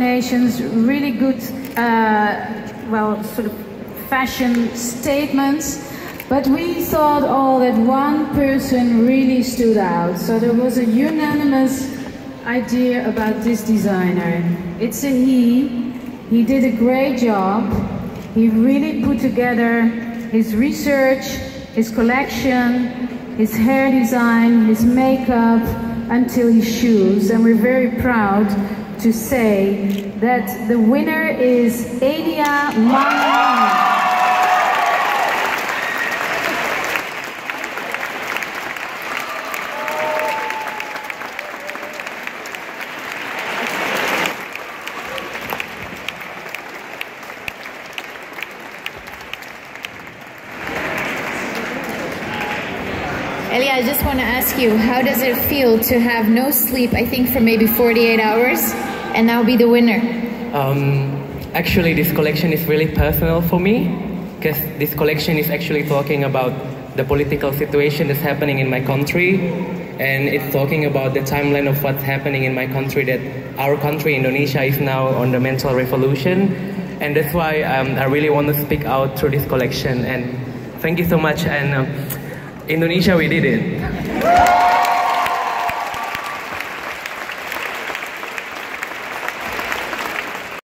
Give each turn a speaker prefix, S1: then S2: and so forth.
S1: Nations really good, uh, well, sort of fashion statements. But we thought all that one person really stood out. So there was a unanimous idea about this designer. It's a he. He did a great job. He really put together his research, his collection, his hair design, his makeup, until his shoes. And we're very proud to say that the winner is Elia Mann.
S2: Elia, I just want to ask you, how does it feel to have no sleep, I think for maybe 48 hours, and now be the winner?
S3: Um, actually, this collection is really personal for me, because this collection is actually talking about the political situation that's happening in my country, and it's talking about the timeline of what's happening in my country, that our country, Indonesia, is now on the mental revolution, and that's why um, I really want to speak out through this collection, and thank you so much, and um, Indonesia, we did it.